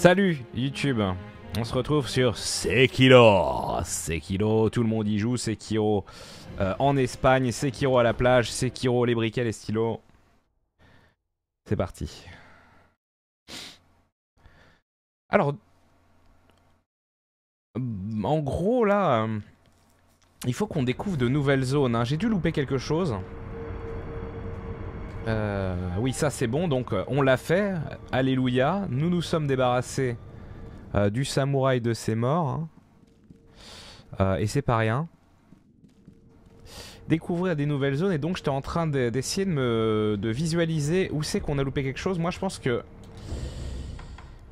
Salut YouTube, on se retrouve sur Sekiro. Sekiro, tout le monde y joue, Sekiro euh, en Espagne, Sekiro à la plage, Sekiro les briquets, les stylos. C'est parti. Alors, en gros là, euh, il faut qu'on découvre de nouvelles zones. hein. J'ai dû louper quelque chose. Euh, oui, ça c'est bon, donc euh, on l'a fait. Alléluia. Nous nous sommes débarrassés euh, du samouraï de ses morts. hein. Et c'est pas rien. Découvrir des nouvelles zones, et donc j'étais en train de- d'essayer de visualiser où c'est qu'on a loupé quelque chose. Moi je pense que.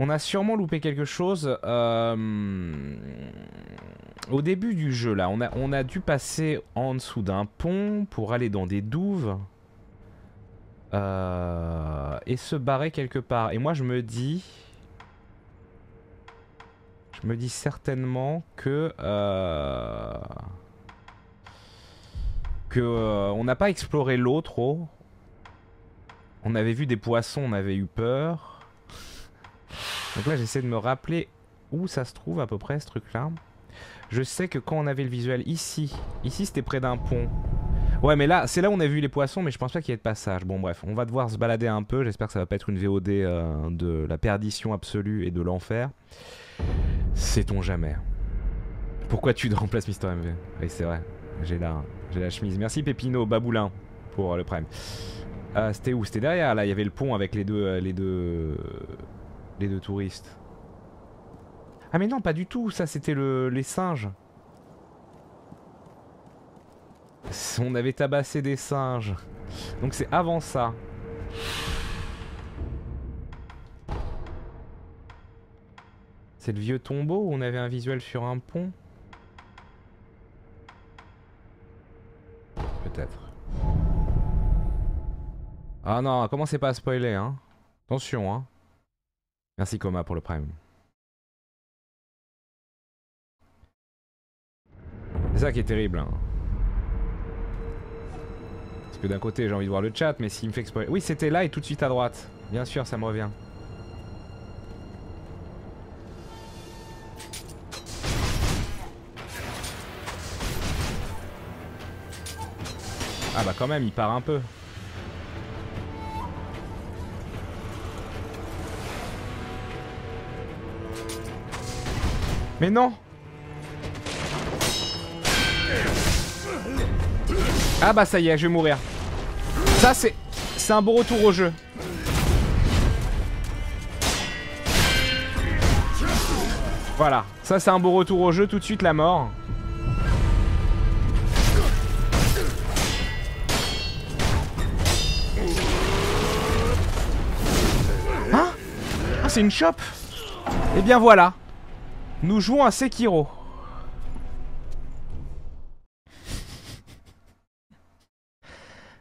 On a sûrement loupé quelque chose au début du jeu là. On a dû passer en dessous d'un pont pour aller dans des douves. Euh, et se barrer quelque part. Et moi je me dis... Je me dis certainement que... euh, que euh, on n'a pas exploré l'eau trop. On avait vu des poissons, on avait eu peur. Donc là j'essaie de me rappeler où ça se trouve à peu près ce truc là. Je sais que quand on avait le visuel ici, ici c'était près d'un pont. Ouais, mais là, c'est là où on a vu les poissons, mais je pense pas qu'il y ait de passage. Bon, bref, on va devoir se balader un peu. J'espère que ça va pas être une VOD euh, de la perdition absolue et de l'enfer. Sait-on jamais. Pourquoi tu remplaces Mister MV Oui, c'est vrai. J'ai la, j'ai la chemise. Merci Pépino, Baboulin, pour euh, le prime. Euh, c'était où? C'était derrière, là. Il y avait le pont avec les deux, euh, les deux, les deux touristes. Ah mais non, pas du tout. Ça, c'était le, les singes. On avait tabassé des singes. Donc c'est avant ça. C'est le vieux tombeau où on avait un visuel sur un pont? Peut-être. Ah non, commencez pas à spoiler, hein. Attention, hein. Merci Coma pour le prime. C'est ça qui est terrible, hein. Parce que d'un côté j'ai envie de voir le chat, mais s'il me fait spoiler... Oui, c'était là et tout de suite à droite. Bien sûr, ça me revient. Ah bah quand même, il part un peu. Mais non Ah bah ça y est, je vais mourir. Ça c'est... C'est un beau retour au jeu. Voilà, ça c'est un beau retour au jeu, tout de suite la mort. Hein? Ah c'est une chope? Et bien voilà. Nous jouons à Sekiro.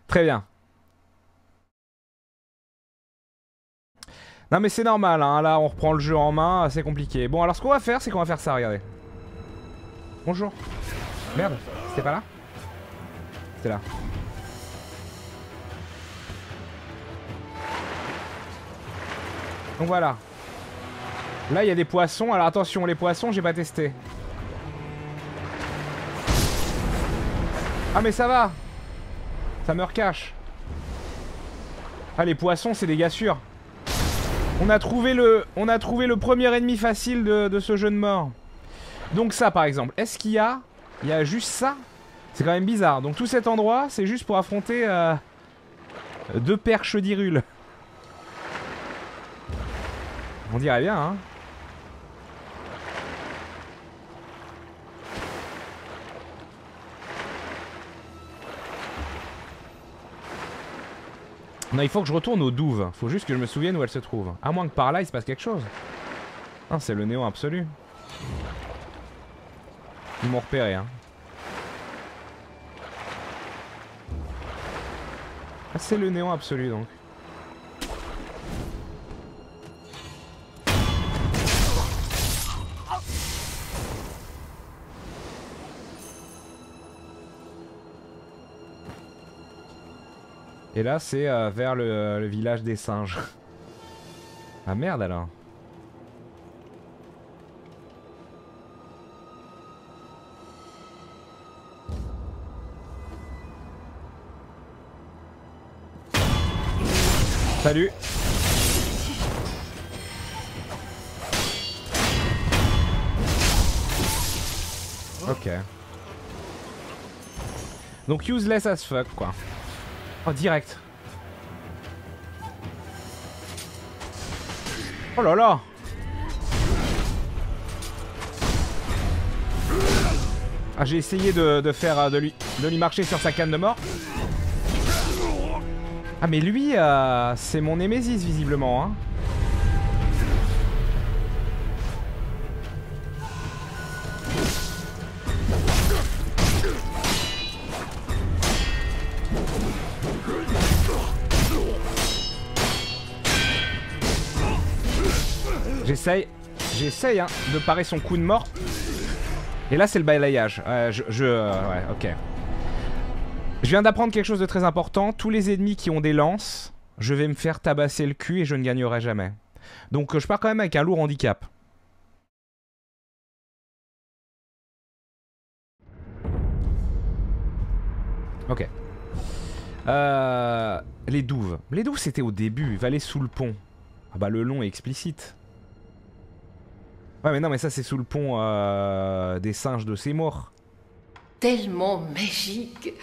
Très bien. Non mais c'est normal, hein. là on reprend le jeu en main, c'est compliqué. Bon alors ce qu'on va faire, c'est qu'on va faire ça, regardez. Bonjour. Merde, c'était pas là C'était là. Donc voilà. Là il y a des poissons, alors attention les poissons j'ai pas testé. Ah mais ça va Ça me recache. Ah les poissons c'est des gars sûrs. On a trouvé le, on a trouvé le premier ennemi facile de, ce jeu de mort. Donc ça par exemple, est-ce qu'il y a, il y a juste ça? C'est quand même bizarre. Donc tout cet endroit, c'est juste pour affronter euh, deux perches d'irules. On dirait bien, hein Non, il faut que je retourne aux douves. Faut juste que je me souvienne où elles se trouvent. À moins que par là, il se passe quelque chose. Non, c'est le néant absolu. Ils m'ont repéré, hein. Ah, c'est le néant absolu, donc. Et là, c'est euh, vers euh, le, village des singes. ah merde alors. Salut Ok. Donc useless as fuck quoi. Oh direct. Oh là là Ah j'ai essayé de, faire de lui, de lui marcher sur sa canne de mort. Ah mais lui euh, c'est mon Némésis visiblement hein. J'essaye, j'essaye hein, de parer son coup de mort. Et là c'est le balayage. je, je euh, ouais, ok. Je viens d'apprendre quelque chose de très important. Tous les ennemis qui ont des lances, je vais me faire tabasser le cul et je ne gagnerai jamais. Donc euh, je pars quand même avec un lourd handicap. Ok. Euh, les douves. Les douves c'était au début, il va aller sous le pont. Ah bah le long est explicite. Ouais, mais non, mais ça, c'est sous le pont euh, des singes de Seymour. Tellement magique.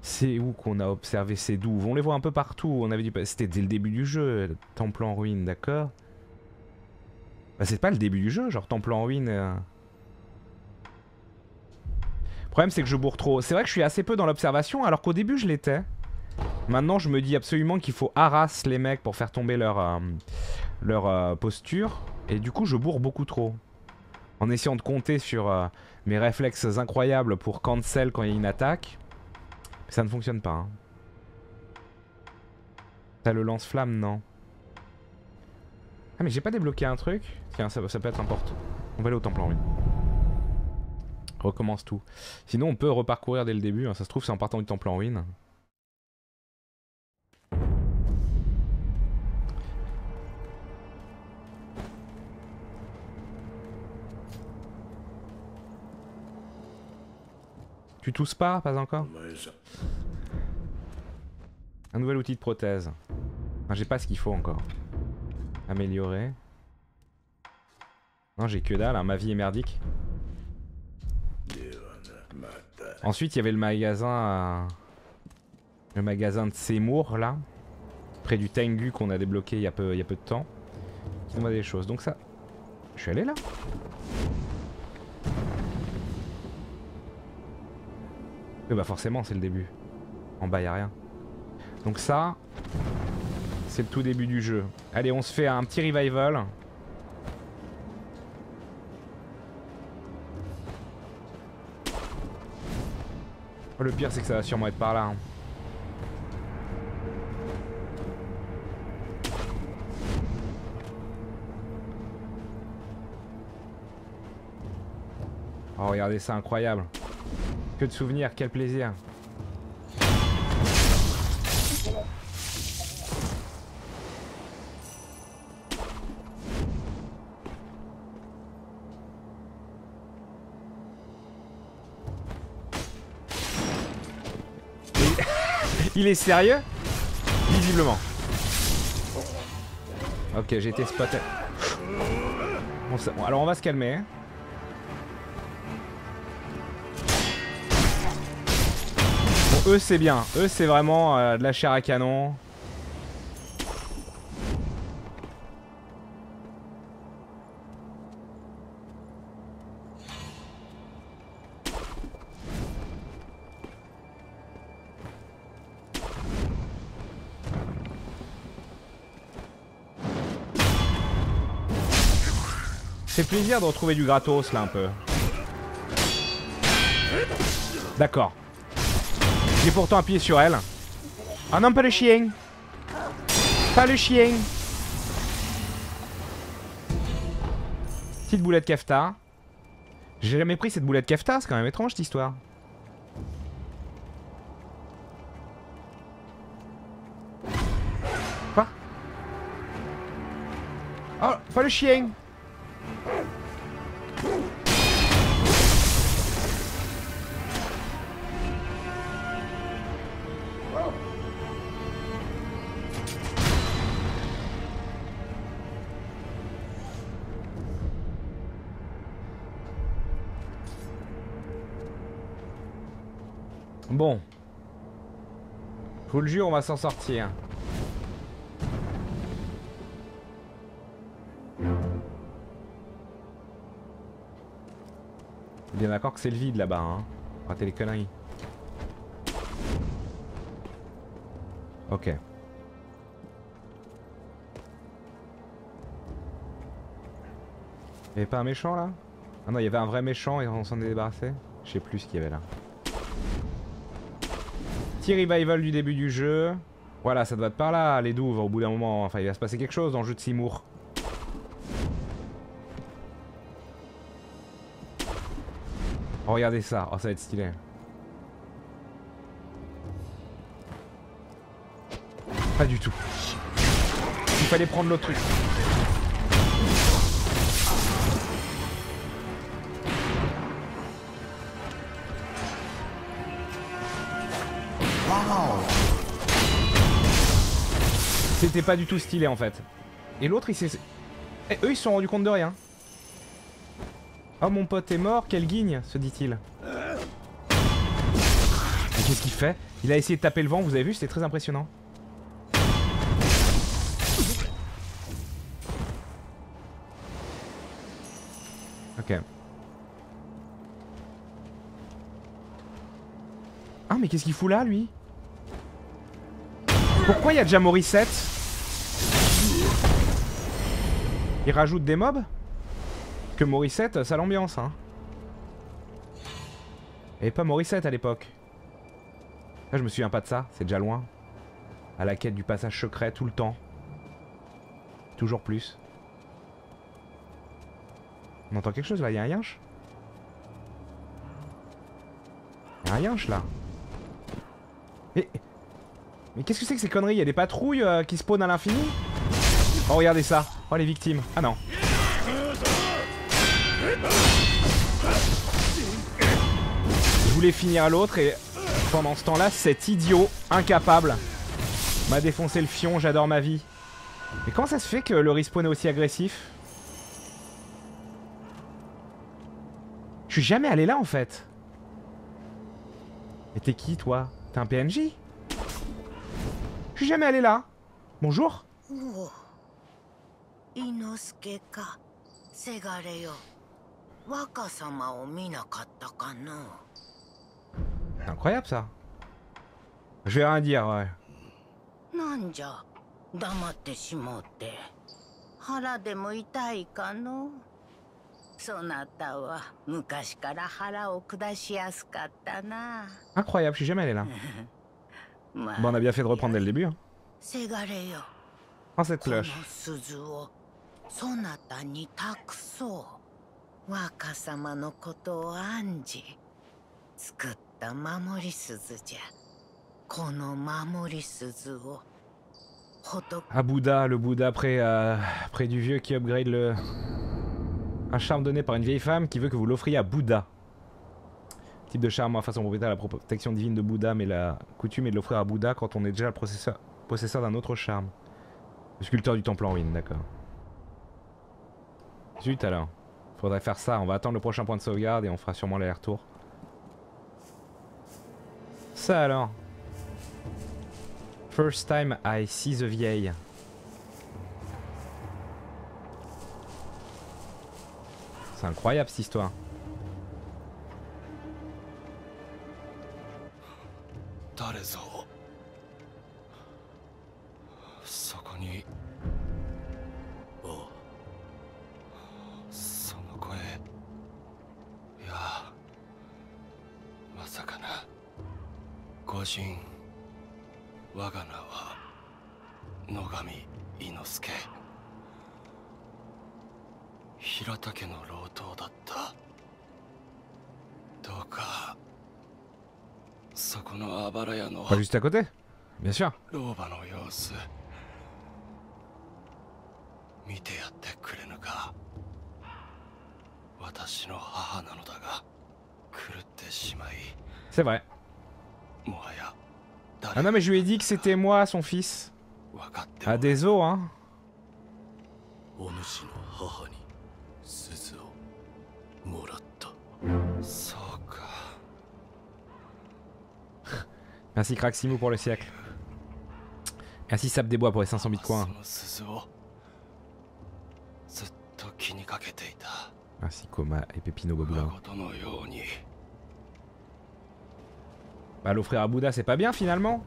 C'est où qu'on a observé ces douves? On les voit un peu partout. On avait dit, c'était dès le début du jeu, temple en ruine, d'accord? Bah, c'est pas le début du jeu, genre temple en ruine. Euh. Le problème, c'est que je bourre trop. C'est vrai que je suis assez peu dans l'observation, alors qu'au début, je l'étais. Maintenant, je me dis absolument qu'il faut harass les mecs pour faire tomber leur, euh, leur euh, posture. Et du coup, je bourre beaucoup trop. En essayant de compter sur euh, mes réflexes incroyables pour cancel quand il y a une attaque. Ça ne fonctionne pas. Hein. T'as le lance-flamme, non Ah mais j'ai pas débloqué un truc Tiens, ça, ça peut être important. On va aller au temple en ruine. Recommence tout. Sinon, on peut reparcourir dès le début. Hein. Ça se trouve, c'est en partant du temple en ruine. Tu tousses pas Pas encore Un nouvel outil de prothèse. J'ai pas ce qu'il faut encore. Améliorer. Non, j'ai que dalle, hein. ma vie est merdique. Ensuite, il y avait le magasin... Le magasin de Seymour, là. Près du Tengu qu'on a débloqué il y a peu, il y a peu de temps. Qui nous des choses. Donc ça... Je suis allé là bah forcément c'est le début. En bas y a rien. Donc ça, c'est le tout début du jeu. Allez, on se fait un petit revival. Le pire c'est que ça va sûrement être par là. Hein. Oh regardez ça incroyable. Que de souvenirs, quel plaisir. Il est sérieux? Visiblement. Ok, j'ai été spoté. Bon, alors on va se calmer. Eux c'est bien. Eux c'est vraiment euh, de la chair à canon. C'est plaisir de retrouver du gratos là un peu. D'accord. J'ai pourtant appuyé sur elle. Ah non, pas le chien. Pas le chien. Petite boulette kefta. J'ai jamais pris cette boulette kefta, c'est quand même étrange cette histoire. Quoi? Oh, pas le chien Bon. Je vous le jure, on va s'en sortir. Bien d'accord que c'est le vide là-bas, hein. Ratez les conneries. Ok. Y'avait pas un méchant là? Ah non, il y avait un vrai méchant et on s'en est débarrassé? Je sais plus ce qu'il y avait là. Revival du début du jeu. Voilà, ça doit être par là, les douves, au bout d'un moment. Enfin, il va se passer quelque chose dans le jeu de Seymour. Oh, regardez ça. Oh, ça va être stylé. Pas du tout. Il fallait prendre l'autre truc. C'était pas du tout stylé en fait. Et l'autre il s'est... Eh, eux ils se sont rendus compte de rien. Oh mon pote est mort, quel guigne, se dit-il. Qu'est-ce qu'il fait? Il a essayé de taper le vent, vous avez vu, c'était très impressionnant. Ok. Ah mais qu'est-ce qu'il fout là lui? Pourquoi il y a déjà Morissette Il rajoute des mobs Que Morissette, ça l'ambiance hein. Et pas Morissette à l'époque. Là je me souviens pas de ça, c'est déjà loin. À la quête du passage secret tout le temps. Toujours plus. On entend quelque chose là, il y a un yinche? Il y a un yinche là. Mais, mais qu'est-ce que c'est que ces conneries? Il y a des patrouilles euh, qui spawnent à l'infini? Oh regardez ça. Oh les victimes. Ah non. Je voulais finir à l'autre et pendant ce temps là cet idiot incapable m'a défoncé le fion, j'adore ma vie. Mais comment ça se fait que le respawn est aussi agressif? Je suis jamais allé là en fait. Et t'es qui toi? T'es un PNJ je suis jamais allé là. Bonjour. Incroyable ça. Je vais rien dire, ouais. Incroyable, je suis jamais allé là. Bon, on a bien fait de reprendre dès le début. Hein. Prends cette cloche. Ah Bouddha, le Bouddha près, euh, près du vieux qui upgrade le... Un charme donné par une vieille femme qui veut que vous l'offriez à Bouddha. De charme, à façon propriétaire, la protection divine de Bouddha, mais la coutume est de l'offrir à Bouddha quand on est déjà le possesseur, possesseur d'un autre charme. Le sculpteur du temple en ruine, d'accord. Zut alors. Faudrait faire ça, on va attendre le prochain point de sauvegarde et on fera sûrement l'aller-retour. Ça alors. First time I see the vieille. C'est incroyable cette histoire. côté Bien sûr. C'est vrai. Ah non mais je lui ai dit que c'était moi son fils. Ah des os hein. Merci Craximo pour le siècle. Merci Sap des Bois pour les 500 bits de coin. Merci Koma et Pépino Boboulin. Bah l'offrir à Bouddha c'est pas bien finalement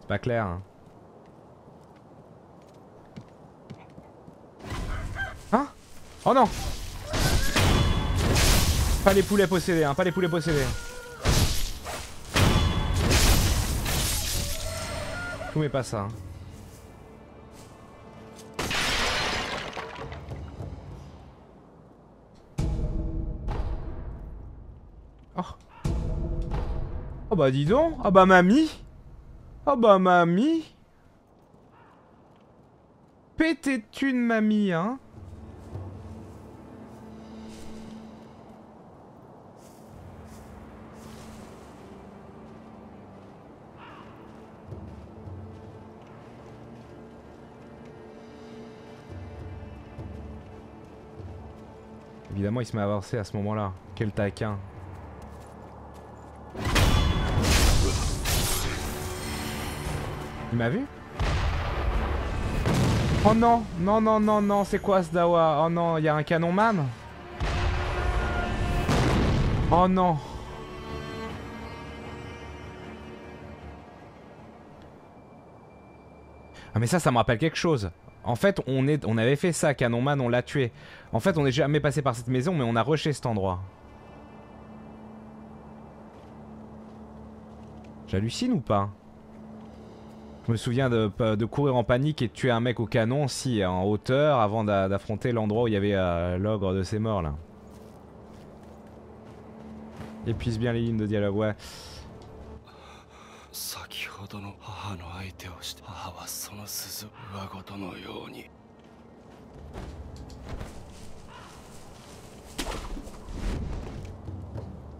C'est pas clair. Hein? hein oh non Pas les poulets possédés hein, pas les poulets possédés. Pas ça. hein. Oh. Oh bah dis donc Ah bah mamie Oh bah mamie Pété de thune mamie hein Évidemment il se met avancé à ce moment-là. Quel taquin. Il m'a vu? Oh non, non, non, non, non, c'est quoi ce dawa Oh non, il y a un canon man? Oh non Ah mais ça, ça me rappelle quelque chose. En fait, on, avait fait ça, Canon Man, on l'a tué. En fait, on n'est jamais passé par cette maison, mais on a rushé cet endroit. J'hallucine ou pas? Je me souviens de, courir en panique et de tuer un mec au canon, si, en hauteur, avant d'a- d'affronter l'endroit où il y avait euh, l'ogre de ses morts, là. Épuise bien les lignes de dialogue, ouais. 先ほどの母の相手をして母はその鈴を我事のように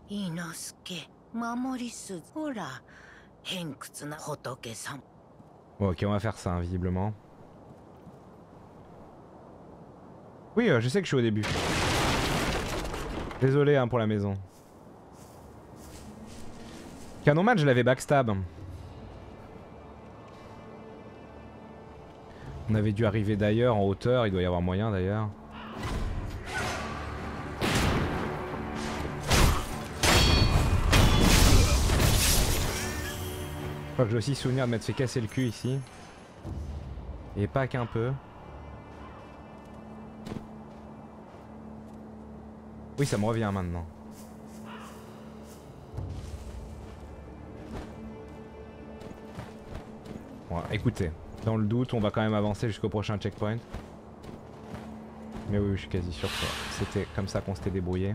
伊之助守り鈴ほら偏屈な仏さん ok, on va faire ça, visiblement. Oui, euh, je sais que je suis au début. Désolé hein, pour la maison. Canon Man, je l'avais backstab. On avait dû arriver d'ailleurs en hauteur, il doit y avoir moyen d'ailleurs. Je crois que j'ai aussi souvenir de m'être fait casser le cul ici. Et pas qu'un peu. Oui, ça me revient maintenant. Écoutez, dans le doute, on va quand même avancer jusqu'au prochain checkpoint. Mais oui, je suis quasi sûr que c'était comme ça qu'on s'était débrouillé.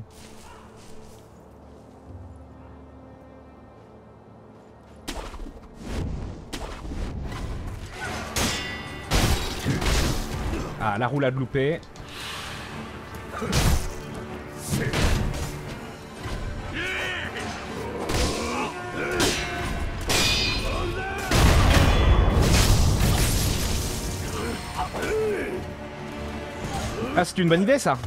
Ah, la roulade loupée. Ah, c'est une bonne idée ça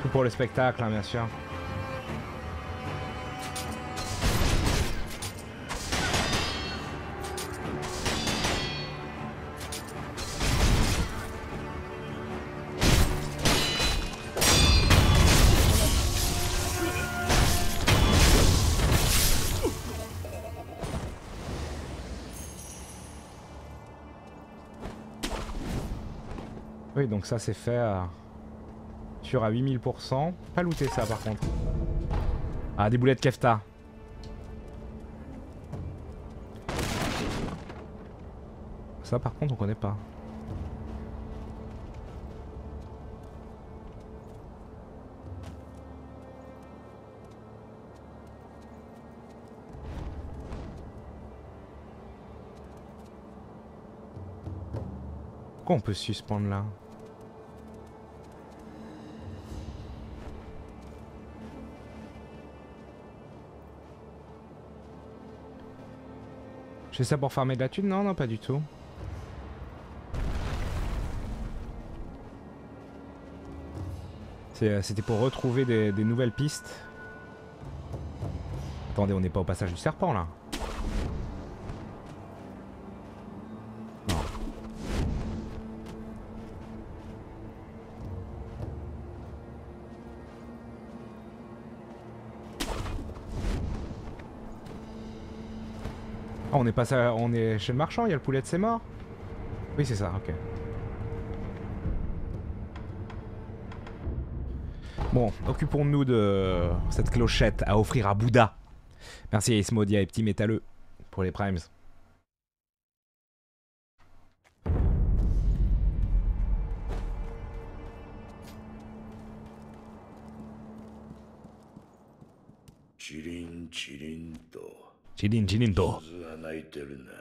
Tout pour le spectacle, hein, bien sûr. Oui, donc ça c'est fait à... sur à 8000%. Pas looté ça par contre. Ah, des boulettes kefta. Ça par contre on connaît pas. Pourquoi on peut suspendre là? Fais ça pour farmer de la thune Non, non, pas du tout. C'est, euh, C'était pour retrouver des, des nouvelles pistes. Attendez, on n'est pas au passage du serpent là. on est passé, on est chez le marchand, il y a le poulet de ses morts. Oui, c'est ça, ok. Bon, occupons-nous de cette clochette à offrir à Bouddha. Merci à Ismodia et Petit Métalleux pour les primes. Chirin, chirin, to. Chirin, chirin, to. てるな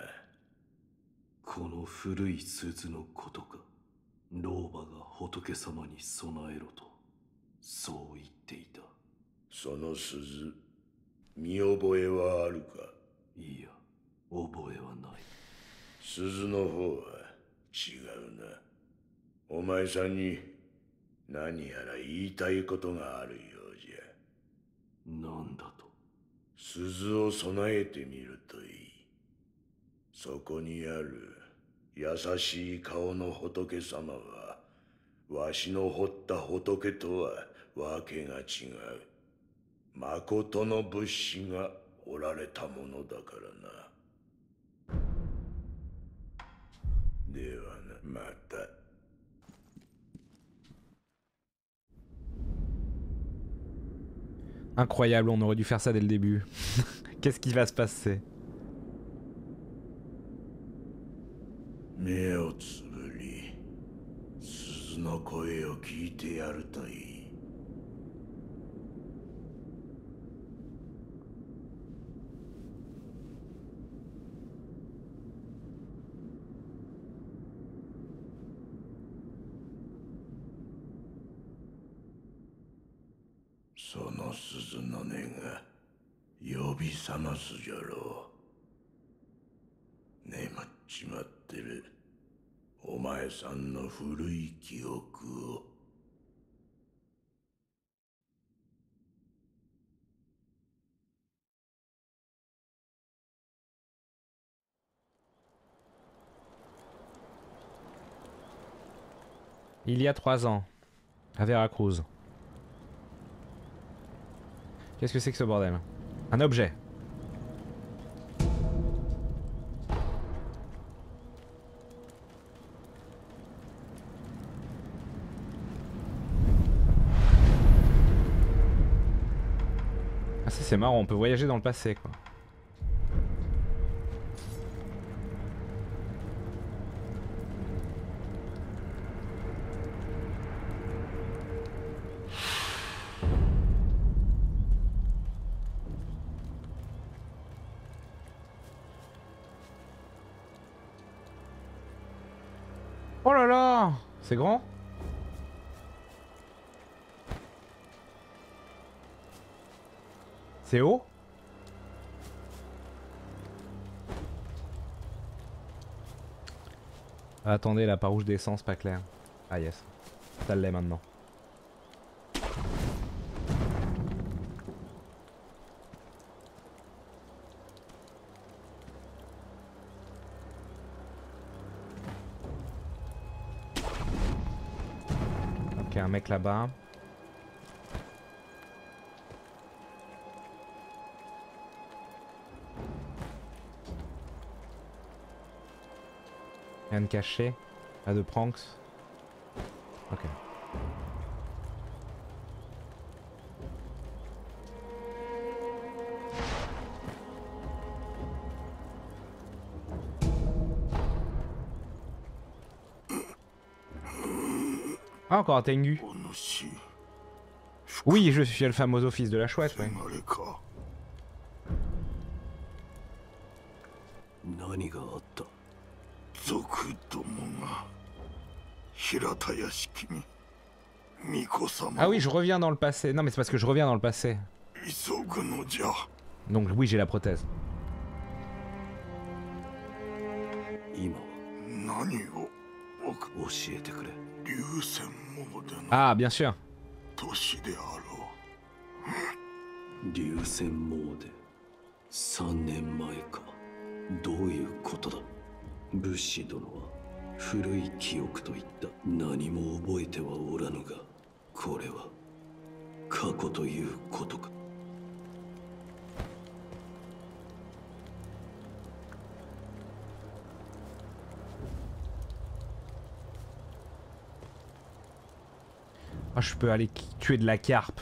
この古い鈴のことか。老婆が仏様に備えろと。そう言っていた。その鈴見覚えはあるか？いや覚えはない。鈴の方は違うな。お前さんに何やら言いたいことがあるようじゃ。なんだと？鈴を備えてみるといいそこにある優しい顔の仏様はわしの彫った仏とはわけが違う誠の仏師がおられたものだからなではなまた Incroyable, on aurait dû faire ça dès le début. Qu'est-ce qui va se passer 目をつぶり鈴の声を聞いてやるといい。その鈴の音が呼び覚ますじゃろう。眠っちまってる。お前さんの古い記憶を「Il y a trois ans, à Veracruz. Qu'est-ce que c'est que ce bordel Un objet. C'est marrant, on peut voyager dans le passé. Oh là là C'est grand C'est haut Attendez, là, par où pas clair. Ah yes, ça l'est maintenant. Ok, un mec là-bas. Rien de caché. Pas de pranks. Ok. Ah, encore un Tengu. お主 Oui, je suis le fameux office de la chouette, ouais. Ah oui, je reviens dans le passé. Non, mais c'est parce que je reviens dans le passé. Donc oui, j'ai la prothèse. Ah, bien sûr. 古い記憶といった何も覚えてはおらぬがこれは過去ということか Oh, je peux aller tuer de la carpe.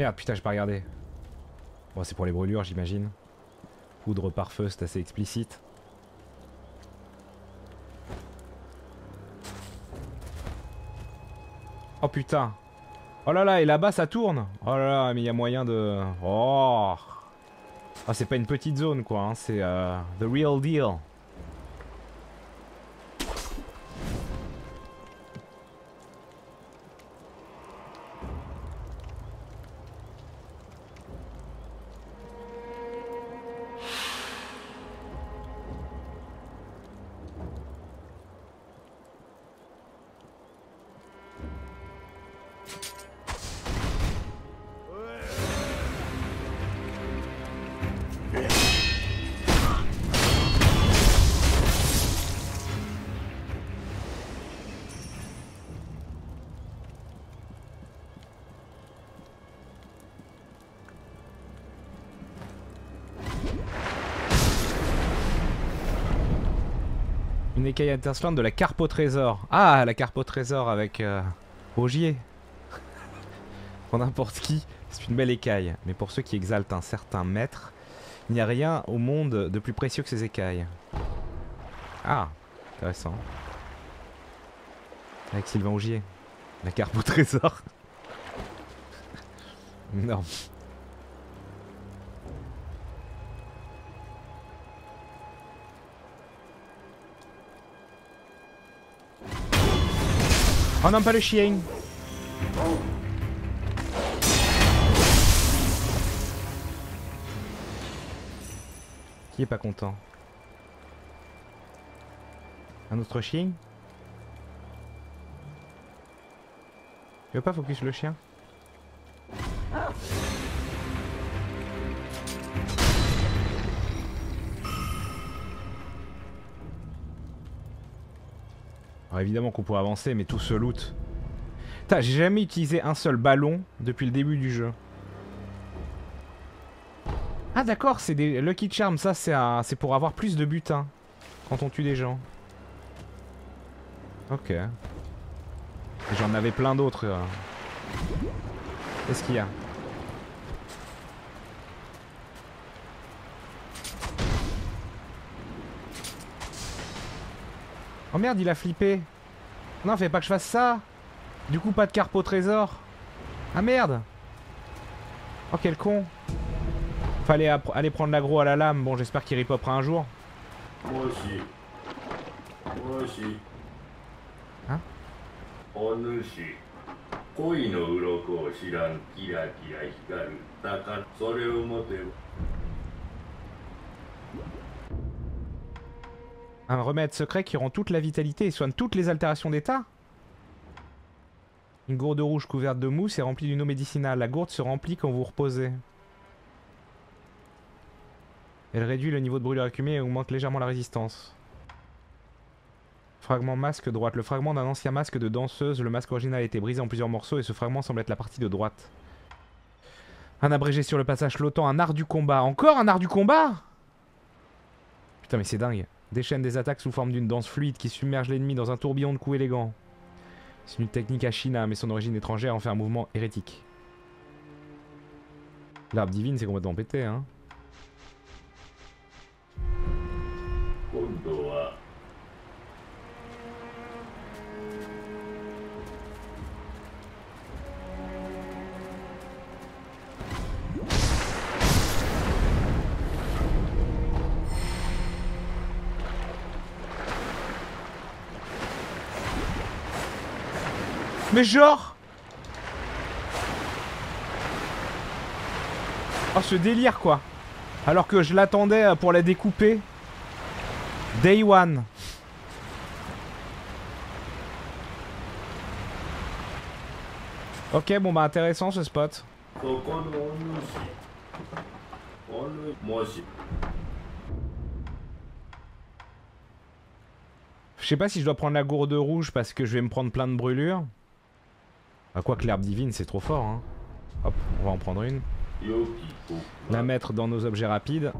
Merde, putain, j'ai pas regardé. Bon, c'est pour les brûlures, j'imagine. Poudre par feu, c'est assez explicite. Oh putain. Oh là là, et là-bas ça tourne. Oh là là, mais il y a moyen de... Oh. Ah, c'est pas une petite zone quoi, hein, c'est euh, the real deal. Écaille interslande de la carpe au trésor. Ah, la carpe au trésor avec euh, Ogier. pour n'importe qui, c'est une belle écaille. Mais pour ceux qui exaltent un certain maître, il n'y a rien au monde de plus précieux que ces écailles. Ah, intéressant. Avec Sylvain Augier. La carpe au trésor. non. Oh non, pas le chien Qui est pas content? Un autre chien? Tu veux pas focus le chien? Évidemment qu'on pourrait avancer, mais tout se loot. Putain, j'ai jamais utilisé un seul ballon depuis le début du jeu. Ah d'accord, c'est des Lucky Charms, ça c'est pour avoir plus de butin quand on tue des gens. Ok. J'en avais plein d'autres. euh. Qu'est-ce qu'il y a? Oh merde, il a flippé. Non, fallait pas que je fasse ça. Du coup, pas de carpe au trésor. Ah merde. Oh, quel con. Fallait aller prendre l'agro à la lame. Bon, j'espère qu'il ripopera un jour. Moi aussi. Moi aussi. Hein? Un remède secret qui rend toute la vitalité et soigne toutes les altérations d'état Une gourde rouge couverte de mousse est remplie d'une eau médicinale. La gourde se remplit quand vous reposez. Elle réduit le niveau de brûlure accumulé et augmente légèrement la résistance. Fragment masque droite. Le fragment d'un ancien masque de danseuse. Le masque original a été brisé en plusieurs morceaux et ce fragment semble être la partie de droite. Un abrégé sur le passage flottant. Un art du combat. Encore un art du combat? Putain mais c'est dingue. Déchaîne des attaques sous forme d'une danse fluide qui submerge l'ennemi dans un tourbillon de coups élégants. C'est une technique à China, mais son origine étrangère en fait un mouvement hérétique. L'arbre divine, c'est complètement pété, hein. Genre Oh ce délire quoi. Alors que je l'attendais euh, pour la découper. Day one. Ok bon bah intéressant ce spot. Je sais pas si je dois prendre la gourde rouge parce que je vais me prendre plein de brûlures. Bah quoi que l'herbe divine c'est trop fort hein. Hop, on va en prendre une. La mettre dans nos objets rapides.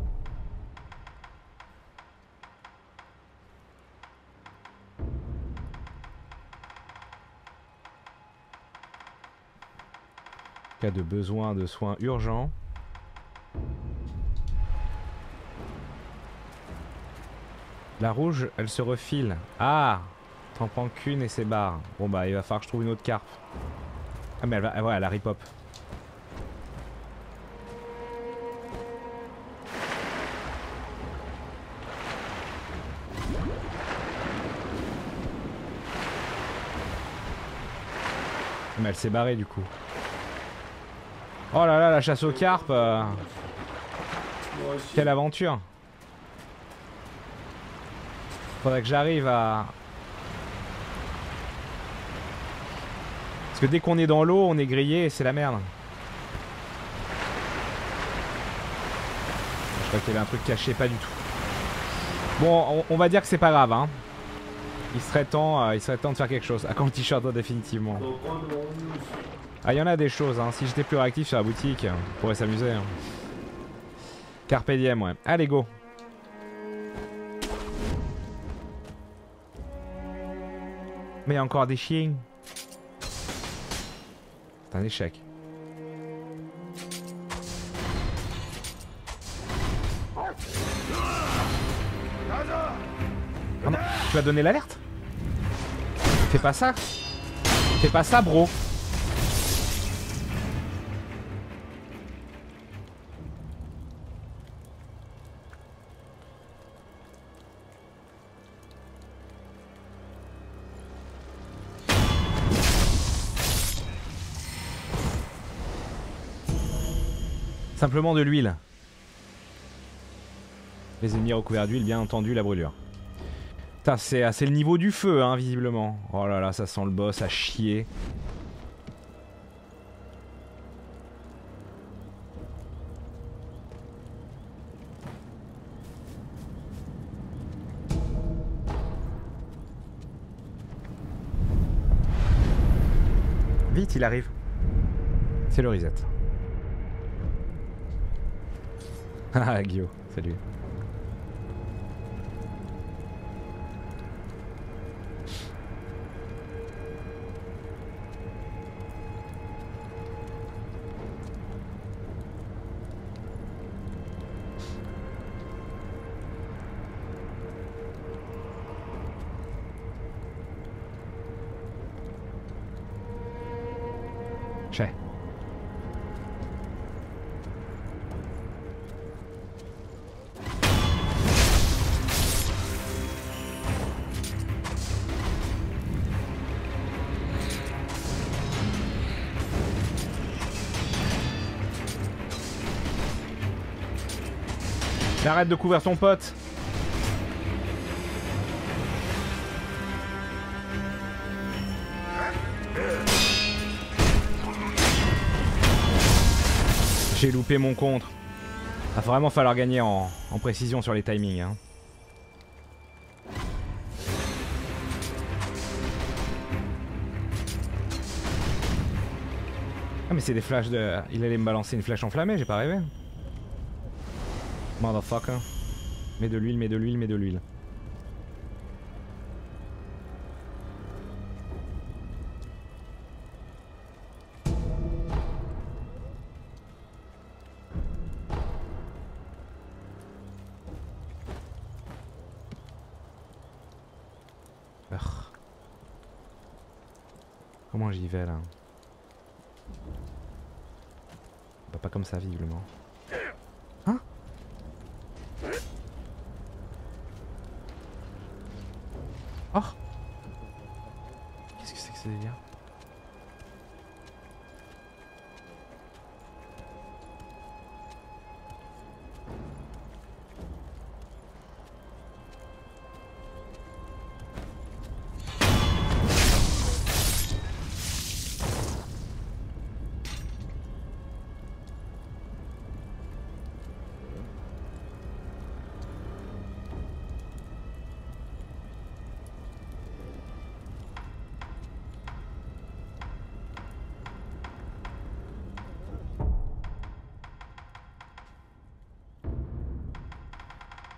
Cas de besoin de soins urgents. La rouge, elle se refile. Ah T'en prends qu'une et c'est barre. Bon bah il va falloir que je trouve une autre carpe. Ah mais elle va... ouais, elle a ripop. Mais elle s'est barrée du coup. Oh là là, la chasse aux carpes. euh, Quelle aventure. Faudrait que j'arrive à... Que dès qu'on est dans l'eau, on est grillé et c'est la merde. Je crois qu'il y avait un truc caché, pas du tout. Bon, on, va dire que c'est pas grave. Hein. Il serait temps, euh, il serait temps de faire quelque chose. À quand le t-shirt définitivement Ah, il y en a des choses. Hein. Si j'étais plus réactif sur la boutique, on pourrait s'amuser. Hein. Carpe diem, ouais. Allez, go. Mais il y a encore des chiens. C'est un échec. Ah tu vas donner l'alerte. Fais pas ça. Fais pas ça, bro Simplement de l'huile. Les ennemis recouverts d'huile, bien entendu, la brûlure. Putain, c'est c'est le niveau du feu, hein, visiblement. Oh là là, ça sent le boss à chier. Vite, il arrive. C'est le reset. Ah, Guillaume, salut. Arrête de couvrir ton pote. J'ai loupé mon contre. Va vraiment falloir gagner en, précision sur les timings. hein. Ah mais c'est des flashs de... Il allait me balancer une flèche enflammée, j'ai pas rêvé. Motherfucker. Mets de l'huile, mets de l'huile, mets de l'huile. Comment j'y vais là? Pas comme ça visiblement. Hein Oh Qu'est-ce que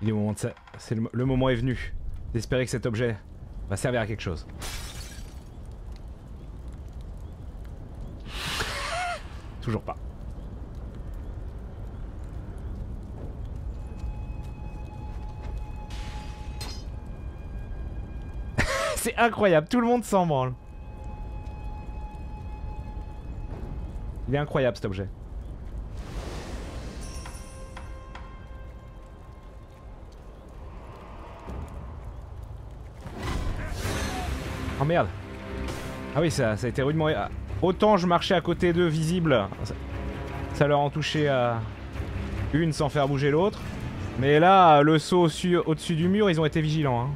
Le, le moment est venu d'espérer que cet objet va servir à quelque chose. Toujours pas. C'est incroyable, tout le monde s'en branle. Il est incroyable cet objet. Oh merde. Ah oui, ça, a été rudement... Autant je marchais à côté d'eux visibles, ça, leur en touchait à une sans faire bouger l'autre. Mais là, le saut au-dessus au-dessus du mur, ils ont été vigilants. hein.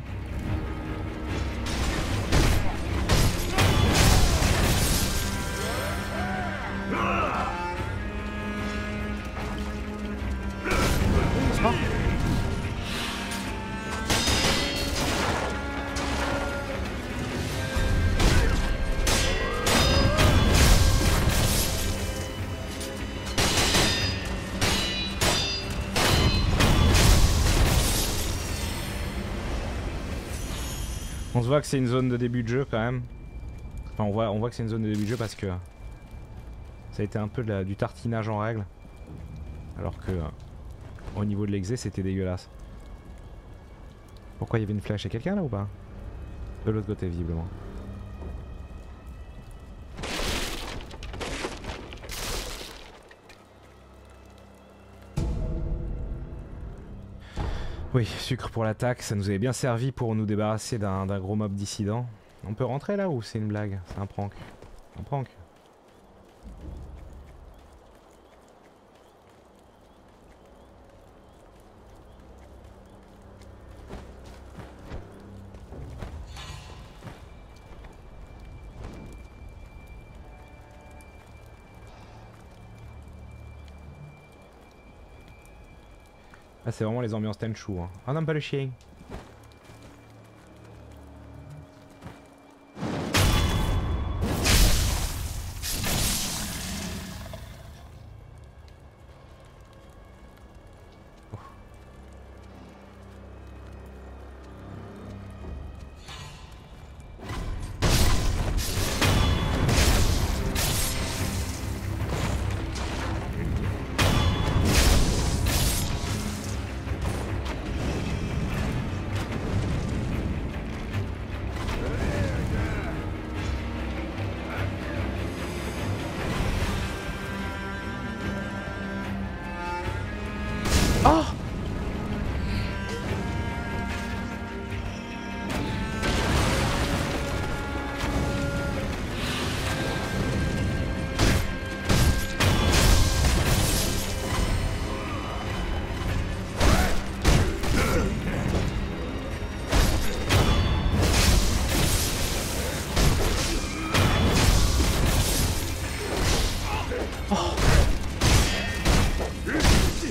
Voit que c'est une zone de début de jeu quand même. Enfin, on voit, on voit que c'est une zone de début de jeu parce que ça a été un peu du tartinage en règle. Alors que euh, au niveau de l'exé, c'était dégueulasse. Pourquoi il y avait une flèche? À quelqu'un là ou pas? De l'autre côté, visiblement. Oui, sucre pour l'attaque, ça nous avait bien servi pour nous débarrasser d'un gros mob dissident. On peut rentrer là ou c'est une blague? C'est un prank. Un prank Ah, c'est vraiment les ambiances Tenchu. Hein. Ah non, pas le chien.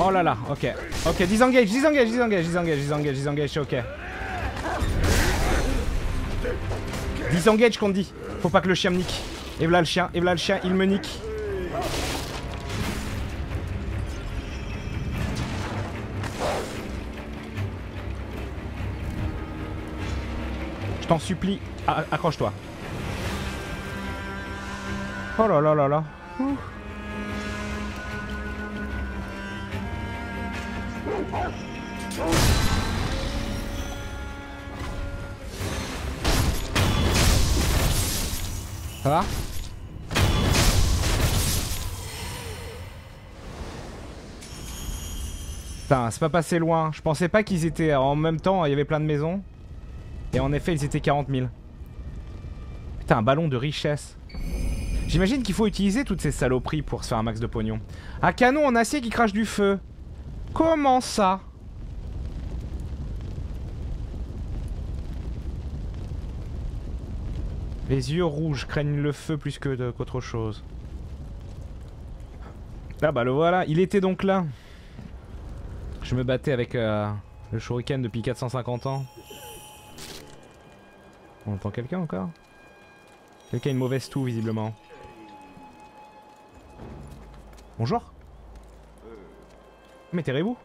Oh là là, ok. Ok, disengage, disengage, disengage, disengage, disengage, disengage, ok. Disengage qu'on dit. Faut pas que le chien me nique. Et voilà le chien, et voilà le chien, il me nique. Je t'en supplie, accroche-toi. Oh là là là là. Ça va Putain, c'est pas passé loin. Je pensais pas qu'ils étaient en même temps, il y avait plein de maisons. Et en effet, ils étaient 40 000. Putain, un ballon de richesse. J'imagine qu'il faut utiliser toutes ces saloperies pour se faire un max de pognon. Un canon en acier qui crache du feu. Comment ça? Les yeux rouges craignent le feu plus que qu'autre chose. Ah bah le voilà, il était donc là. Je me battais avec euh, le shuriken depuis 450 ans. On entend quelqu'un encore? Quelqu'un a une mauvaise toux visiblement. Bonjour Mais vous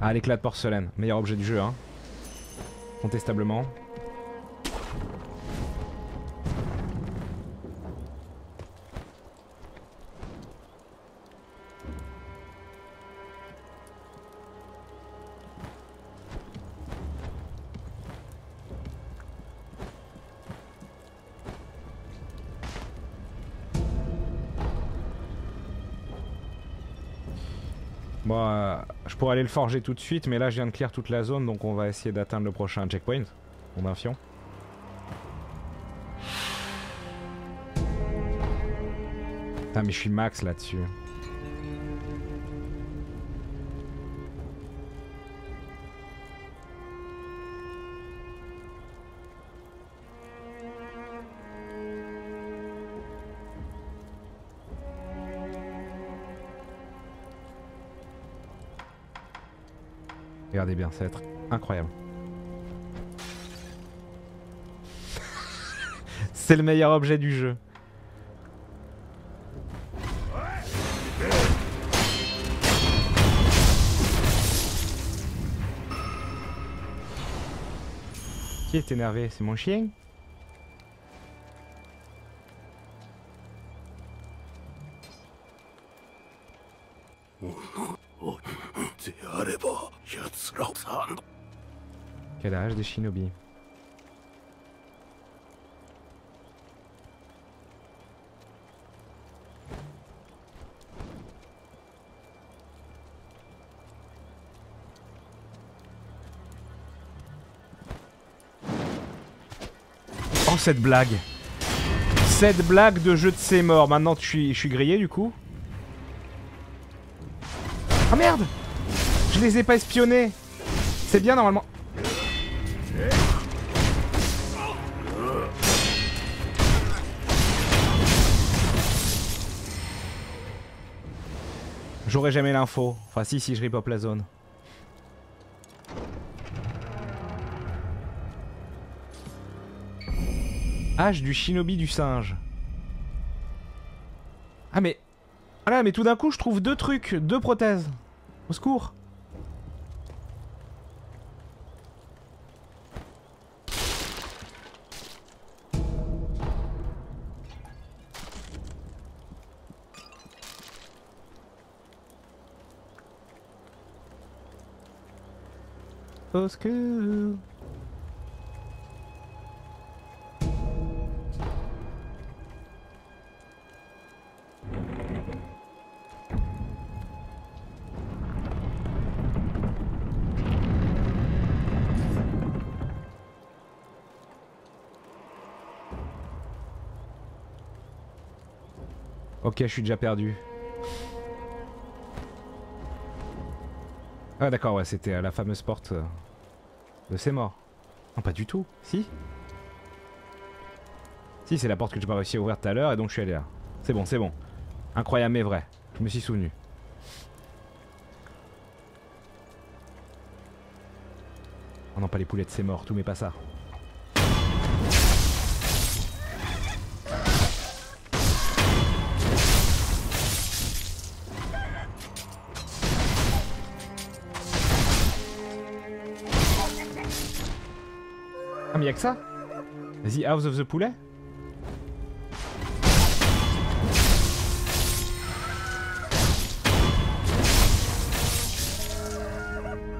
Ah, l'éclat de porcelaine. Meilleur objet du jeu, hein. Contestablement. Bon, euh, je pourrais aller le forger tout de suite, mais là je viens de clear toute la zone, donc on va essayer d'atteindre le prochain checkpoint. Mon infion. Putain, mais je suis max là-dessus. Regardez bien, ça être incroyable. C'est le meilleur objet du jeu. Qui est énervé? C'est mon chien? Quel âge des shinobi Oh cette blague. Cette blague de jeu de ses morts. Maintenant je suis, je suis grillé du coup. Ah merde. Je les ai pas espionnés. C'est bien normalement J'aurais jamais l'info. Enfin si, si je rip la zone. Âge du shinobi du singe. Ah mais... Ah là, mais tout d'un coup je trouve deux trucs, deux prothèses. Au secours. Secours. Ok, je suis déjà perdu. Ah d'accord, ouais, c'était euh, la fameuse porte euh, de ces morts. Non, pas du tout. Si Si, c'est la porte que j'ai pas réussi à ouvrir tout à l'heure et donc je suis allé là. C'est bon, c'est bon. Incroyable mais vrai. Je me suis souvenu. Oh non, pas les poulettes, c'est mort. Tout mais pas ça. Ça? Vas-y, House of the Poulet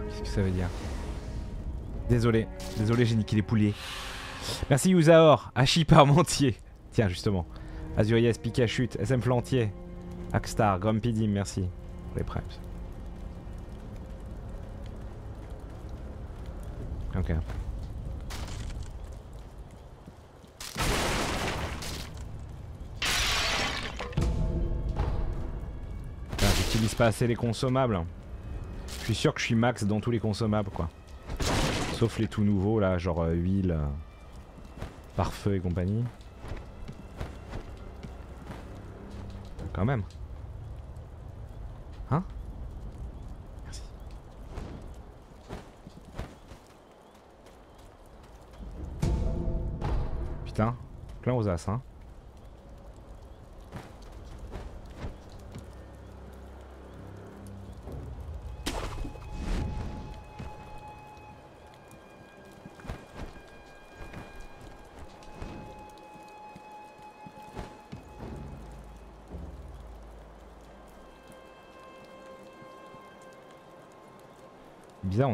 Qu'est-ce que ça veut dire? Désolé, désolé j'ai niqué les poulets. Merci Usaor, Hachi Parmentier. Tiens justement. Azurias, Pikachu, SM Flantier, Akstar, Grumpy Dim, merci pour les primes. Ok. Putain, J'utilise pas assez les consommables. Je suis sûr que je suis max dans tous les consommables quoi. Sauf les tout nouveaux là, genre euh, huile, euh, pare-feu et compagnie. Quand même. Hein? Merci. Putain, plein aux as hein.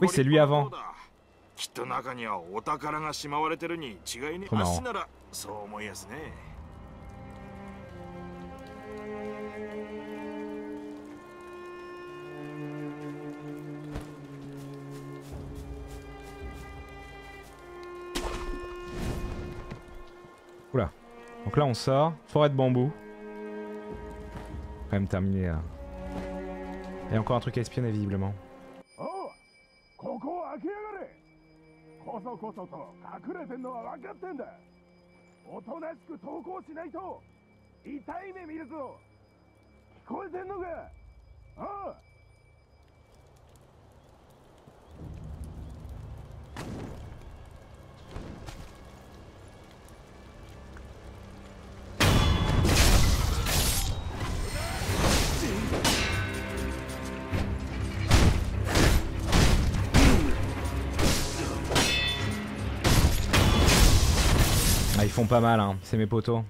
Oui, c'est lui avant. Oula. Donc là on sort, forêt de bambou. Quand même terminé là. Et encore un truc à espionner visiblement. ここを開けやがれこそこそと隠れてんのは分かってんだ。おとなしく投稿しないと痛い目見るぞ。聞こえてんのか？ああ ils font pas mal, hein. c'est mes poteaux.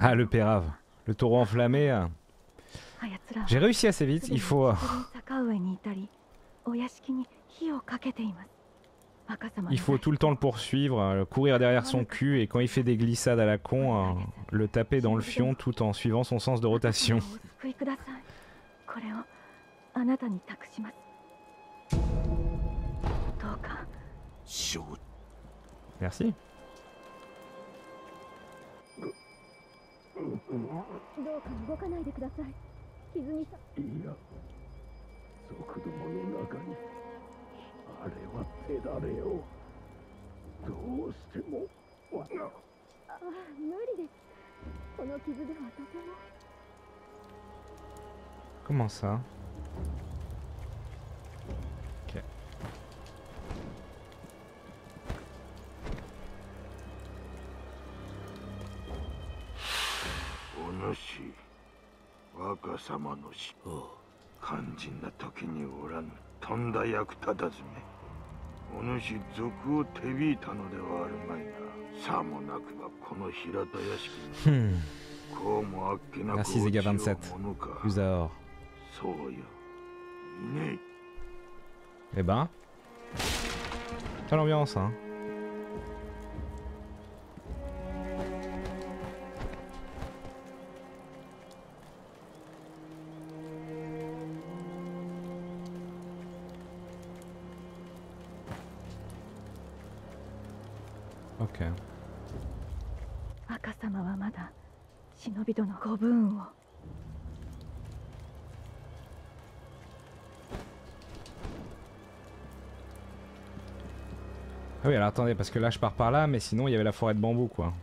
Ah, le pérave. Le taureau enflammé. Euh. J'ai réussi assez vite, il faut... Il faut tout le temps le poursuivre, euh, courir derrière son cul et quand il fait des glissades à la con, euh, le taper dans le fion tout en suivant son sens de rotation. Merci. どうか動かないでくださいや族どもの中にあれは手だれよどうしてもわが。あ無理です。この傷ではとても。Comment ça 若様の死肝心な時におらぬとんだ役立たずめお主賊を手引いたのではあるまいがさもなくばこの平田屋敷 Hmm. にこうもあっけなく落ちよ 27. うものか.そうよいねえ Eh ben. Pas l'ambiance hein. Ok. 若様はまだ忍び殿ご武運を Ah oui alors attendez parce que là je pars par là mais sinon il y avait la forêt de bambou quoi.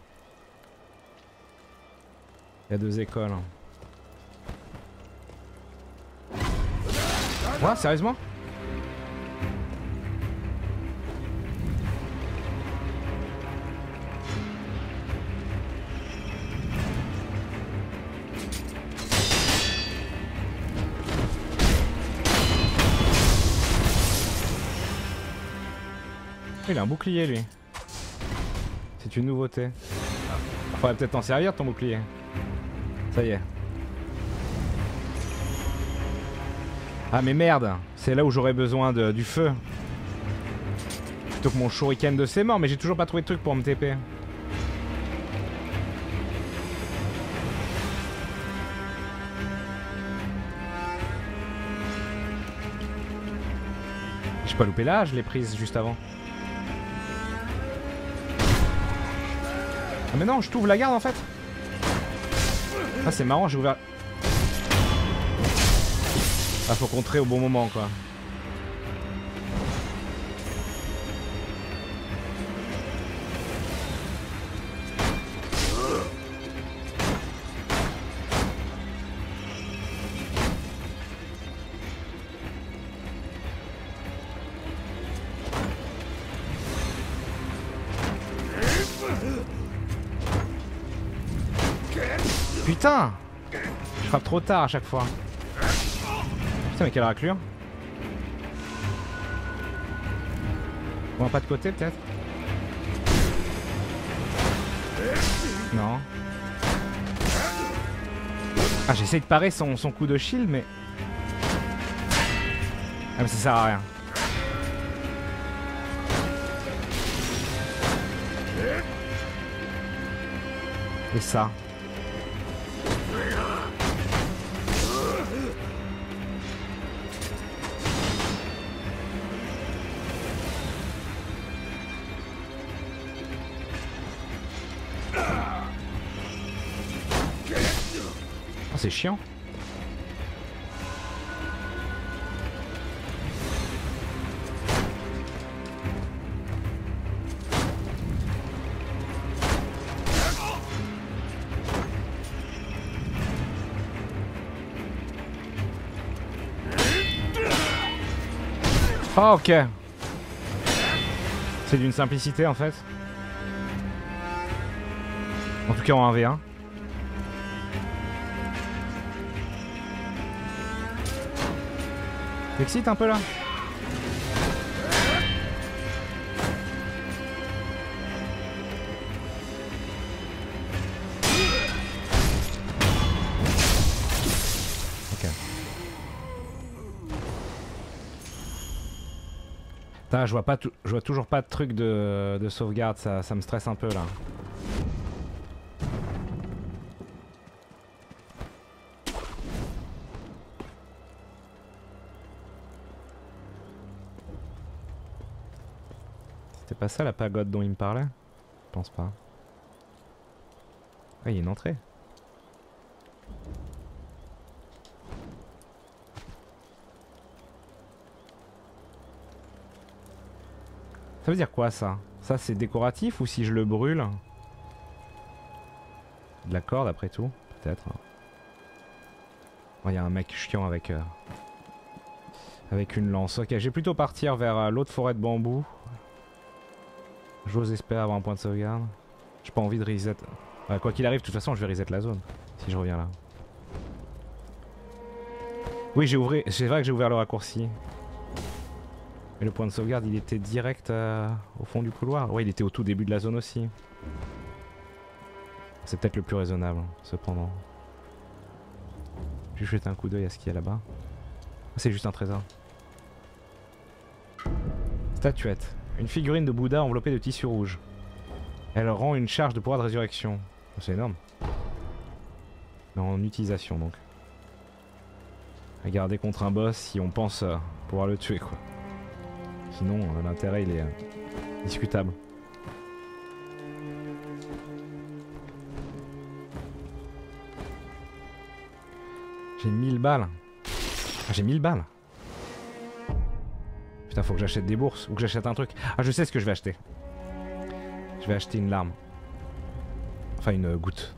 Il y a deux écoles. hein. Quoi Sérieusement Il a un bouclier lui. C'est une nouveauté. Faudrait peut-être t'en servir ton bouclier. Ça y est. Ah mais merde, c'est là où j'aurais besoin du feu. Plutôt que mon shuriken de ses morts, mais j'ai toujours pas trouvé de truc pour me TP. J'ai pas loupé là, je l'ai prise juste avant. Ah mais non, je t'ouvre la garde en fait Ah c'est marrant, j'ai ouvert... Ah faut contrer au bon moment quoi. Putain Je frappe trop tard à chaque fois. Putain mais quelle raclure Bon pas de côté peut-être Non. Ah j'essaye de parer son, son coup de shield mais... Ah mais ça sert à rien. Et ça chiant. Oh, ok. C'est d'une simplicité en fait. En tout cas en 1v1. T'excites un peu là Ok. Je vois pas je vois toujours pas de truc de, de sauvegarde, ça, ça me stresse un peu là. Pas ça la pagode dont il me parlait? Je pense pas. Ah, il y a une entrée. Ça veut dire quoi ça? Ça c'est décoratif ou si je le brûle? De la corde après tout Peut-être. Il y a un mec chiant avec... euh, avec une lance. Ok, je vais plutôt partir vers euh, l'autre forêt de bambou. J'ose espérer avoir un point de sauvegarde. J'ai pas envie de reset. Ouais, quoi qu'il arrive, de toute façon, je vais reset la zone. Si je reviens là. Oui, j'ai ouvert. C'est vrai que j'ai ouvert le raccourci. Mais le point de sauvegarde, il était direct euh, au fond du couloir. Ouais, il était au tout début de la zone aussi. C'est peut-être le plus raisonnable, cependant. Je vais jeter un coup d'œil à ce qu'il y a là-bas. Ah, C'est juste un trésor. Statuette. Une figurine de Bouddha enveloppée de tissu rouge. Elle rend une charge de pouvoir de résurrection. Oh, C'est énorme. En utilisation donc. À garder contre un boss si on pense pouvoir le tuer quoi. Sinon euh, l'intérêt il est euh, discutable. J'ai 1000 balles. Ah, j'ai 1000 balles. Putain, faut que j'achète des bourses ou que j'achète un truc. Ah, je sais ce que je vais acheter. Je vais acheter une larme. Enfin, une goutte.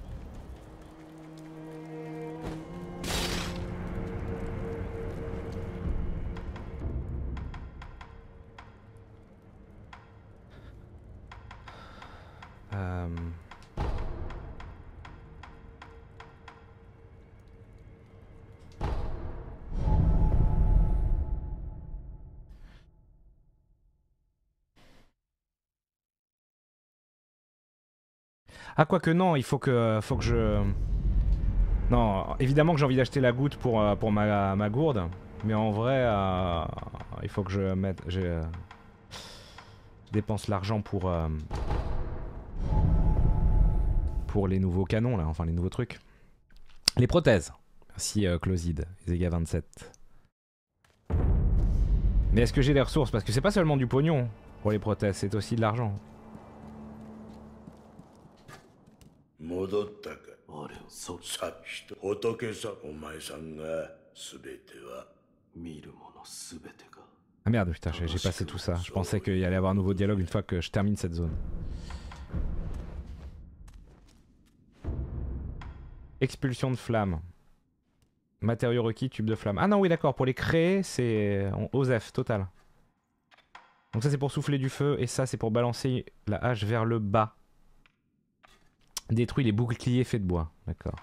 Ah quoique non, il faut que, faut que je... Non, évidemment que j'ai envie d'acheter la goutte pour, euh, ma, gourde. Mais en vrai, euh, il faut que je mette... Dépense l'argent pour... euh, pour les nouveaux canons là, enfin les nouveaux trucs. Les prothèses. Merci Closide, Zega 27. Mais est-ce que j'ai les ressources? Parce que c'est pas seulement du pognon pour les prothèses, c'est aussi de l'argent. 戻ったかあれそさっきと仏さお前さんが全ては見るものすべてが Ah merde, putain, j'ai j'ai passé tout ça. Je pensais qu'il y allait avoir un nouveau dialogue une fois que je termine cette zone. Expulsion de flamme. Matériaux requis, tube de flamme. Ah non, oui, d'accord. Pour les créer, c'est en OSEF total. Donc ça, c'est pour souffler du feu. Et ça, c'est pour balancer la hache vers le bas. Détruit les boucliers faits de bois. D'accord.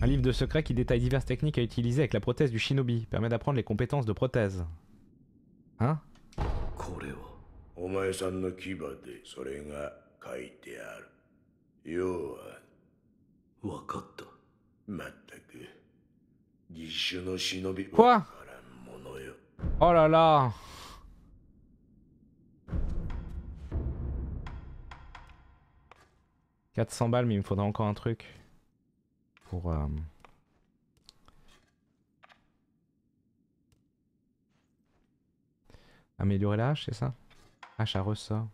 Un livre de secret qui détaille diverses techniques à utiliser avec la prothèse du shinobi. Permet d'apprendre les compétences de prothèse. Hein? Quoi? Oh là là « 400 balles, mais il me faudra encore un truc. Pour... Euh... Améliorer la hache, c'est ça? Hache à ressort.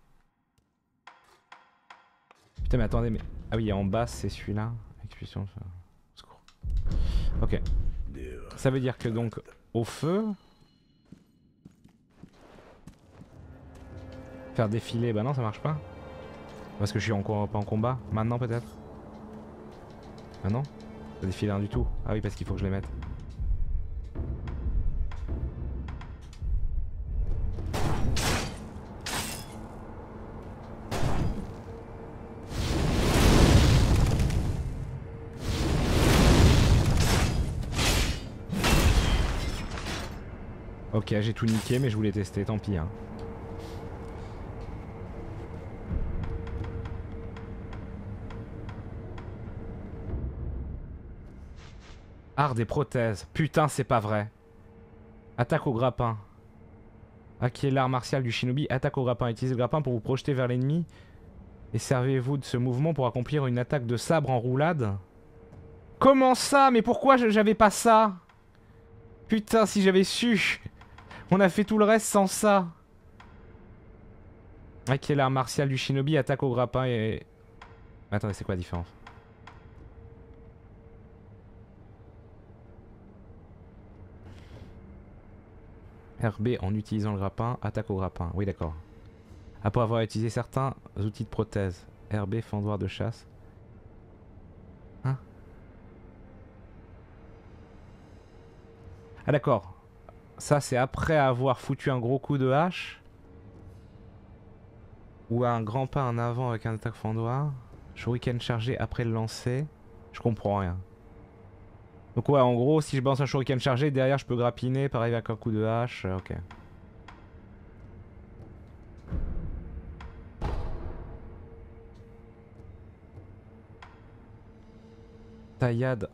Putain, mais attendez, mais... Ah oui, en bas, c'est celui-là. Expulsion... Ça... Ok. Ça veut dire que donc, au feu... Faire défiler, bah non ça marche pas. Parce que je suis en, co- pas en combat. Maintenant peut-être Ah non Ça défile rien du tout. Ah oui parce qu'il faut que je les mette. Ok j'ai tout niqué mais je voulais tester, tant pis hein. Art des prothèses. Putain, c'est pas vrai. Attaque au grappin. Acquis l'art martial du shinobi. Attaque au grappin. Utilisez le grappin pour vous projeter vers l'ennemi. Et servez-vous de ce mouvement pour accomplir une attaque de sabre en roulade. Comment ça? Mais pourquoi j'avais pas ça? Putain, si j'avais su. On a fait tout le reste sans ça. Acquis l'art martial du shinobi. Attaque au grappin et... Attendez, c'est quoi la différence? RB en utilisant le grappin, attaque au grappin. Oui, d'accord. Après avoir utilisé certains outils de prothèse. RB, fendoir de chasse. Hein? Ah d'accord. Ça c'est après avoir foutu un gros coup de hache. Ou un grand pas en avant avec un attaque fendoir. Shuriken chargé après le lancer. Je comprends rien. Donc ouais, en gros, si je balance un shuriken chargé, derrière je peux grappiner, pareil avec un coup de hache, euh, ok. Taillade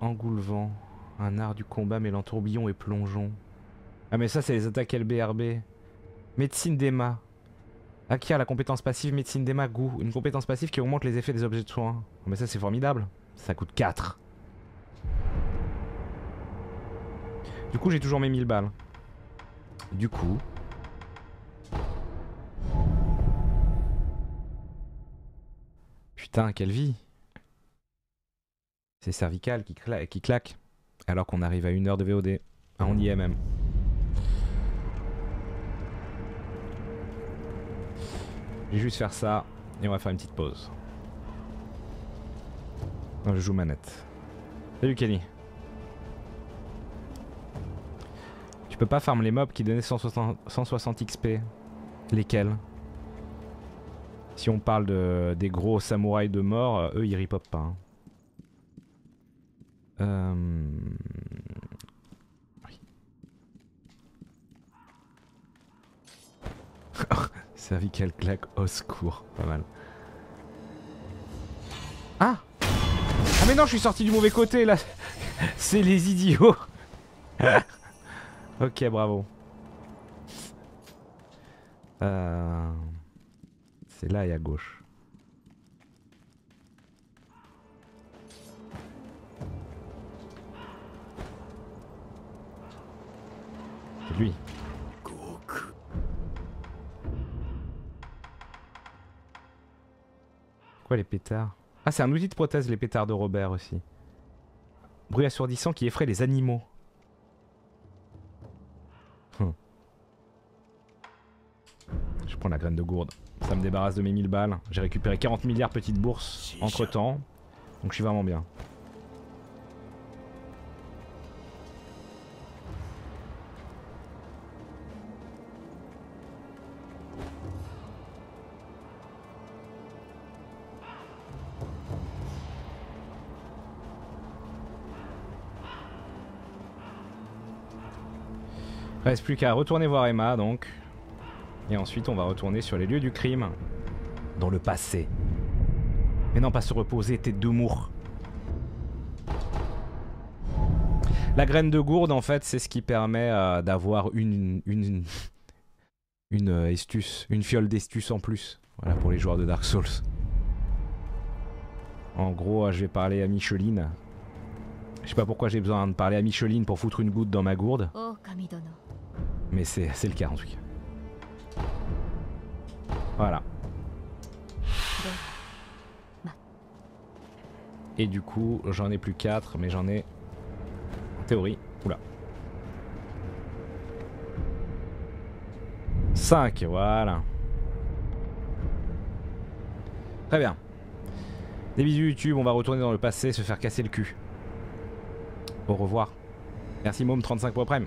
engoulevent, un art du combat mêlant tourbillon et plongeon. Ah mais ça c'est les attaques LBRB. Médecine d'Emma. Acquiert la compétence passive médecine d'Emma goût. Une compétence passive qui augmente les effets des objets de soins. Ah, Mais ça c'est formidable. Ça coûte 4. Du coup, j'ai toujours mes 1000 balles. Du coup. Putain, quelle vie! C'est cervical qui, cla- qui claque. Alors qu'on arrive à une heure de VOD. Ah, on y est même. Je vais juste faire ça et on va faire une petite pause. Non, je joue manette. Salut Kenny. Tu peux pas farm les mobs qui donnaient 160, 160 XP. Lesquels? Si on parle de, des gros samouraïs de mort, euh, eux ils ripopent pas. hein. Euh... Cervical claque au secours, pas mal. Ah Ah mais non, je suis sorti du mauvais côté là C'est les idiots Ok, bravo. Euh... C'est là et à gauche. Quoi les pétards? Ah c'est un outil de prothèse les pétards de Robert aussi. Bruit assourdissant qui effraie les animaux. Hum. Je prends la graine de gourde. Ça me débarrasse de mes 1000 balles. J'ai récupéré 40 milliards petites bourses entre temps. Donc je suis vraiment bien. Reste plus qu'à retourner voir Emma donc. Et ensuite on va retourner sur les lieux du crime. Dans le passé. Mais non pas se reposer, tête de mour. La graine de gourde en fait c'est ce qui permet euh, d'avoir une, une, une euh, estus, une fiole d'estus en plus. Voilà pour les joueurs de Dark Souls. En gros euh, je vais parler à Micheline. Je sais pas pourquoi j'ai besoin de parler à Micheline pour foutre une goutte dans ma gourde. Mais c'est le cas en tout cas. Voilà. Et du coup, j'en ai plus 4, mais j'en ai... En théorie... Oula. 5, voilà. Très bien. Des bisous YouTube, on va retourner dans le passé, se faire casser le cul. Au revoir. Merci Môme35 pour le prime.